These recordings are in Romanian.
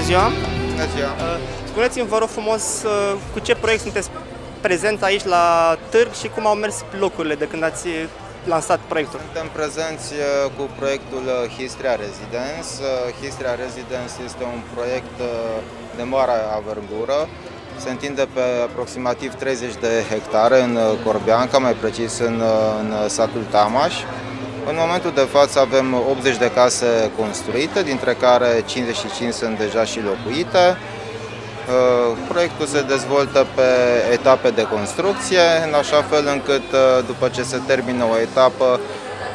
ziua! Bună ziua! Uh, Spuneți-mi, vă rog frumos, uh, cu ce proiect sunteți prezent aici la târg și cum au mers locurile de când ați lansat proiectul? Suntem prezenți uh, cu proiectul uh, Histria Residence. Uh, Histria Residence este un proiect de mare avergură. Se întinde pe aproximativ 30 de hectare în Corbeanca, mai precis în, în satul Tamaș. În momentul de față avem 80 de case construite, dintre care 55 sunt deja și locuite. Uh, proiectul se dezvoltă pe etape de construcție, în așa fel încât uh, după ce se termină o etapă,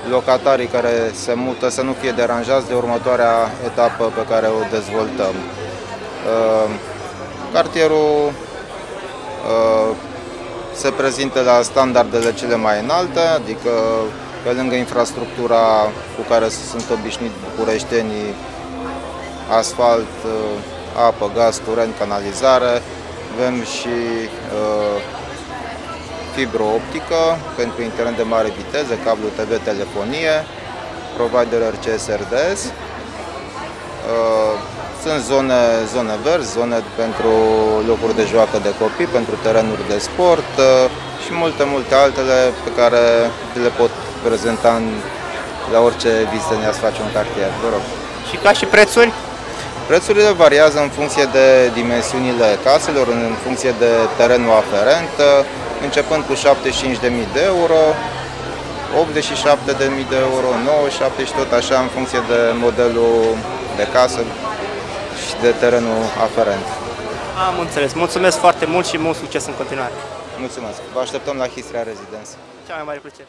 locatarii care se mută să nu fie deranjați de următoarea etapă pe care o dezvoltăm. Uh, cartierul se prezintă la standardele cele mai înalte, adică pe lângă infrastructura cu care sunt obișnuit bucureștenii, asfalt, apă, gaz, curent, canalizare, avem și uh, fibră optică pentru internet de mare viteză, cablu TV, telefonie, provider RCS RDS. Uh, sunt zone, zone verzi, zone pentru locuri de joacă de copii, pentru terenuri de sport uh, și multe, multe altele pe care le pot prezenta în, la orice vizită ne-ați face un cartier. Vă rog. Și ca și prețuri? Prețurile variază în funcție de dimensiunile caselor, în funcție de terenul aferent, începând cu 75.000 de euro, 87.000 de euro, 97 și tot așa în funcție de modelul de casă și de terenul aferent. Am înțeles. Mulțumesc foarte mult și mult succes în continuare. Mulțumesc. Vă așteptăm la Histria Residence. Cea mai mare plăcere.